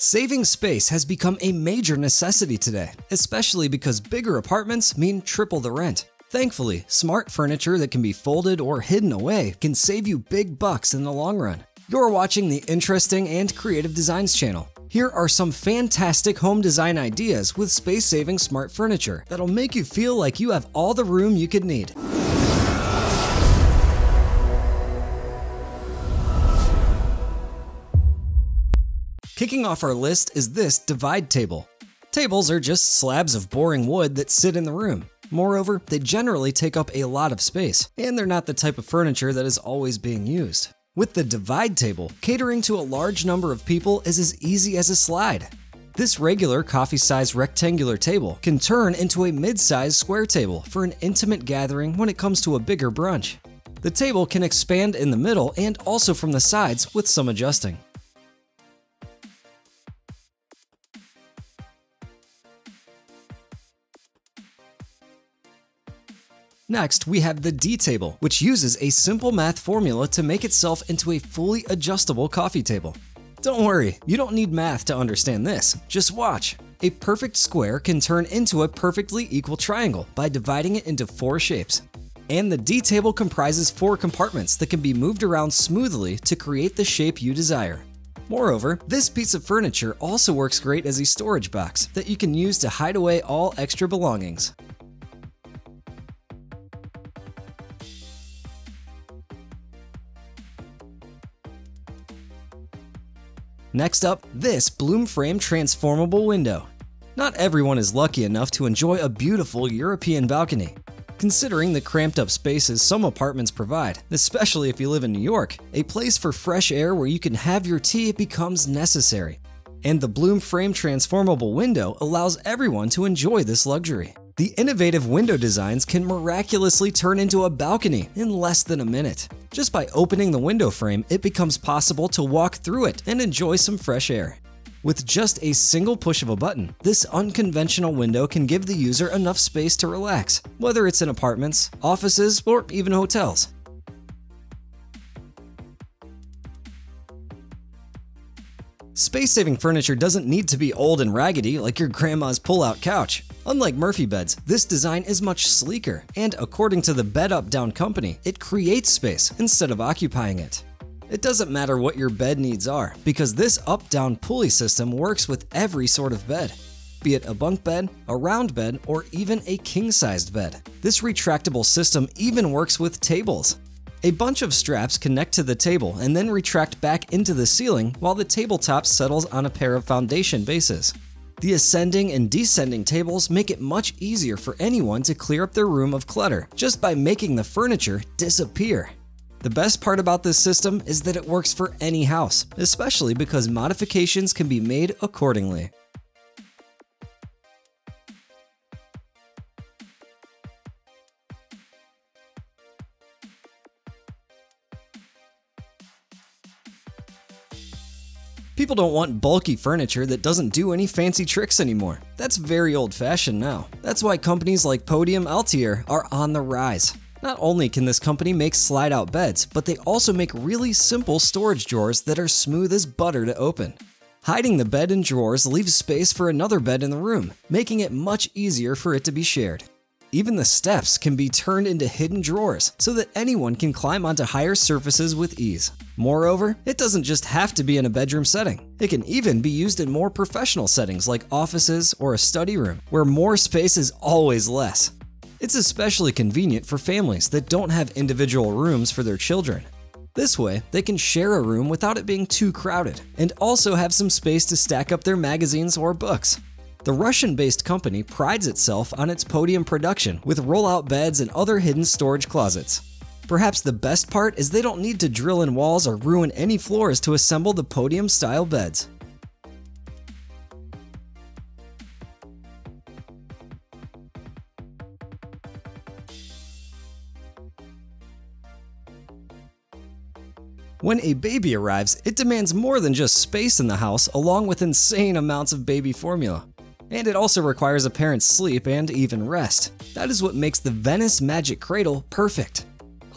Saving space has become a major necessity today, especially because bigger apartments mean triple the rent. Thankfully, smart furniture that can be folded or hidden away can save you big bucks in the long run. You're watching the Interesting and Creative Designs channel. Here are some fantastic home design ideas with space saving smart furniture that'll make you feel like you have all the room you could need. Kicking off our list is this divide table. Tables are just slabs of boring wood that sit in the room. Moreover, they generally take up a lot of space, and they're not the type of furniture that is always being used. With the divide table, catering to a large number of people is as easy as a slide. This regular coffee-sized rectangular table can turn into a mid-sized square table for an intimate gathering when it comes to a bigger brunch. The table can expand in the middle and also from the sides with some adjusting. Next, we have the D table, which uses a simple math formula to make itself into a fully adjustable coffee table. Don't worry, you don't need math to understand this, just watch. A perfect square can turn into a perfectly equal triangle by dividing it into four shapes. And the D table comprises four compartments that can be moved around smoothly to create the shape you desire. Moreover, this piece of furniture also works great as a storage box that you can use to hide away all extra belongings. Next up, this Bloomframe transformable window. Not everyone is lucky enough to enjoy a beautiful European balcony. Considering the cramped up spaces some apartments provide, especially if you live in New York, a place for fresh air where you can have your tea becomes necessary. And the Bloomframe transformable window allows everyone to enjoy this luxury. The innovative window designs can miraculously turn into a balcony in less than a minute. Just by opening the window frame, it becomes possible to walk through it and enjoy some fresh air. With just a single push of a button, this unconventional window can give the user enough space to relax, whether it's in apartments, offices, or even hotels. Space saving furniture doesn't need to be old and raggedy like your grandma's pull out couch. Unlike Murphy beds, this design is much sleeker, and according to the Bed Up Down company, it creates space instead of occupying it. It doesn't matter what your bed needs are, because this up down pulley system works with every sort of bed. Be it a bunk bed, a round bed, or even a king sized bed. This retractable system even works with tables. A bunch of straps connect to the table and then retract back into the ceiling while the tabletop settles on a pair of foundation bases. The ascending and descending tables make it much easier for anyone to clear up their room of clutter just by making the furniture disappear. The best part about this system is that it works for any house, especially because modifications can be made accordingly. People don't want bulky furniture that doesn't do any fancy tricks anymore. That's very old fashioned now. That's why companies like Podium Atelier are on the rise. Not only can this company make slide out beds, but they also make really simple storage drawers that are smooth as butter to open. Hiding the bed in drawers leaves space for another bed in the room, making it much easier for it to be shared. Even the steps can be turned into hidden drawers so that anyone can climb onto higher surfaces with ease. Moreover, it doesn't just have to be in a bedroom setting. It can even be used in more professional settings like offices or a study room, where more space is always less. It's especially convenient for families that don't have individual rooms for their children. This way, they can share a room without it being too crowded, and also have some space to stack up their magazines or books. The Russian based company prides itself on its podium production with rollout beds and other hidden storage closets. Perhaps the best part is they don't need to drill in walls or ruin any floors to assemble the podium style beds. When a baby arrives, it demands more than just space in the house, along with insane amounts of baby formula. And it also requires a parent's sleep and even rest. That is what makes the Venice Magic Cradle perfect.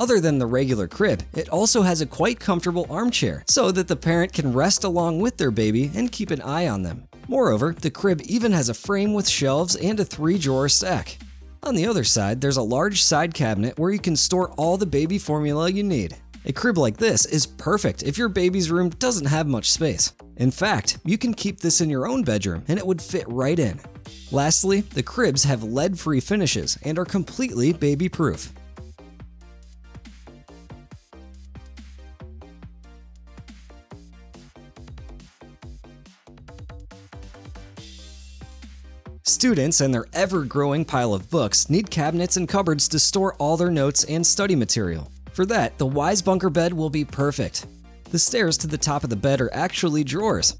Other than the regular crib, it also has a quite comfortable armchair so that the parent can rest along with their baby and keep an eye on them. Moreover, the crib even has a frame with shelves and a three drawer stack. On the other side, there's a large side cabinet where you can store all the baby formula you need. A crib like this is perfect if your baby's room doesn't have much space. In fact, you can keep this in your own bedroom and it would fit right in. Lastly, the cribs have lead-free finishes and are completely baby-proof. Students and their ever-growing pile of books need cabinets and cupboards to store all their notes and study material. For that, the Wise Bunker bed will be perfect. The stairs to the top of the bed are actually drawers.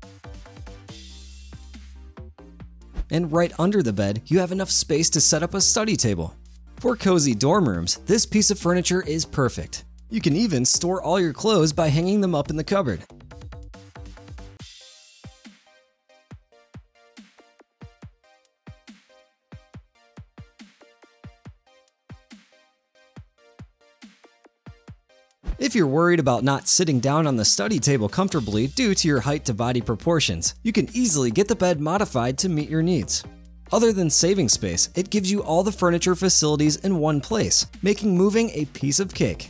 And right under the bed, you have enough space to set up a study table. For cozy dorm rooms, this piece of furniture is perfect. You can even store all your clothes by hanging them up in the cupboard. If you're worried about not sitting down on the study table comfortably due to your height to body proportions, you can easily get the bed modified to meet your needs. Other than saving space, it gives you all the furniture facilities in one place, making moving a piece of cake.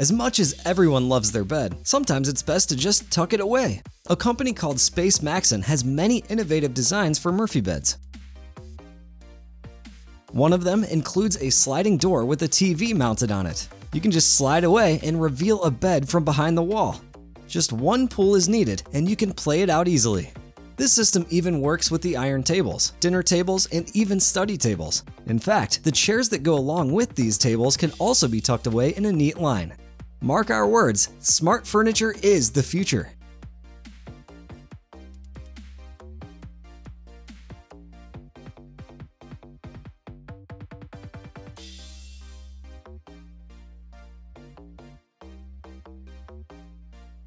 As much as everyone loves their bed, sometimes it's best to just tuck it away. A company called Space Maxon has many innovative designs for Murphy beds. One of them includes a sliding door with a TV mounted on it. You can just slide away and reveal a bed from behind the wall. Just one pull is needed and you can play it out easily. This system even works with the iron tables, dinner tables, and even study tables. In fact, the chairs that go along with these tables can also be tucked away in a neat line. Mark our words, smart furniture is the future.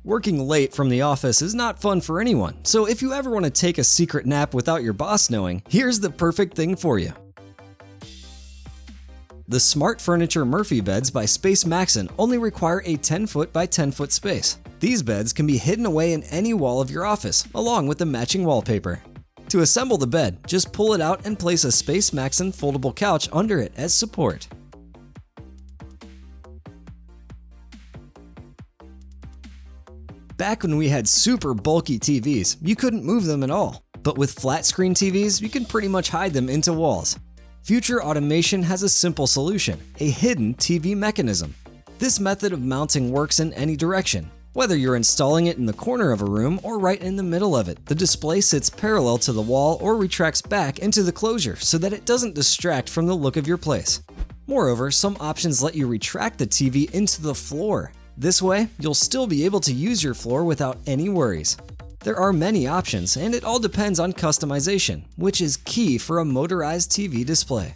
Working late from the office is not fun for anyone, so if you ever want to take a secret nap without your boss knowing, here's the perfect thing for you. The Smart Furniture Murphy beds by Space Maxon only require a 10 foot by 10 foot space. These beds can be hidden away in any wall of your office, along with the matching wallpaper. To assemble the bed, just pull it out and place a Space Maxon foldable couch under it as support. Back when we had super bulky TVs, you couldn't move them at all. But with flat screen TVs, you can pretty much hide them into walls. Future Automation has a simple solution, a hidden TV mechanism. This method of mounting works in any direction. Whether you're installing it in the corner of a room or right in the middle of it, the display sits parallel to the wall or retracts back into the closure so that it doesn't distract from the look of your place. Moreover, some options let you retract the TV into the floor. This way, you'll still be able to use your floor without any worries. There are many options, and it all depends on customization, which is key for a motorized TV display.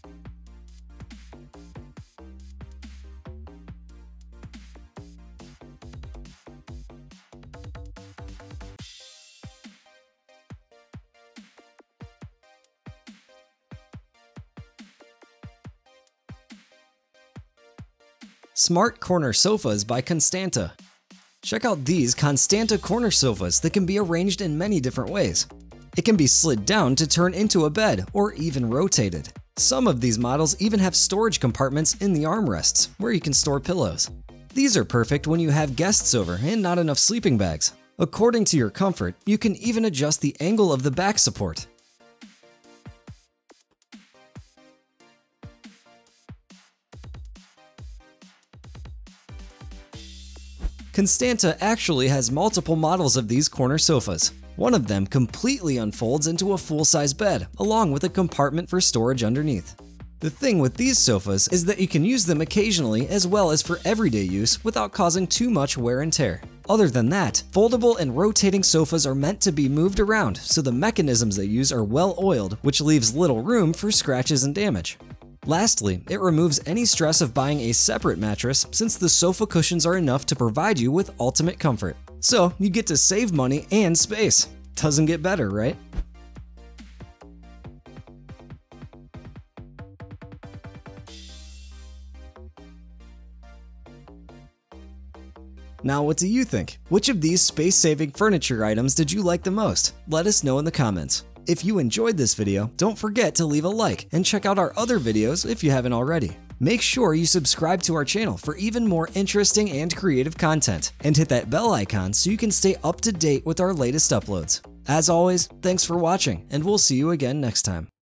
Smart Corner Sofas by Constanta Check out these Constanta corner sofas that can be arranged in many different ways. It can be slid down to turn into a bed or even rotated. Some of these models even have storage compartments in the armrests where you can store pillows. These are perfect when you have guests over and not enough sleeping bags. According to your comfort, you can even adjust the angle of the back support. Constanta actually has multiple models of these corner sofas. One of them completely unfolds into a full-size bed, along with a compartment for storage underneath. The thing with these sofas is that you can use them occasionally as well as for everyday use without causing too much wear and tear. Other than that, foldable and rotating sofas are meant to be moved around, so the mechanisms they use are well oiled, which leaves little room for scratches and damage. Lastly, it removes any stress of buying a separate mattress since the sofa cushions are enough to provide you with ultimate comfort. So you get to save money and space. Doesn't get better, right? Now, what do you think? Which of these space saving furniture items did you like the most? Let us know in the comments. If you enjoyed this video, don't forget to leave a like and check out our other videos if you haven't already. Make sure you subscribe to our channel for even more interesting and creative content, and hit that bell icon so you can stay up to date with our latest uploads. As always, thanks for watching, and we'll see you again next time.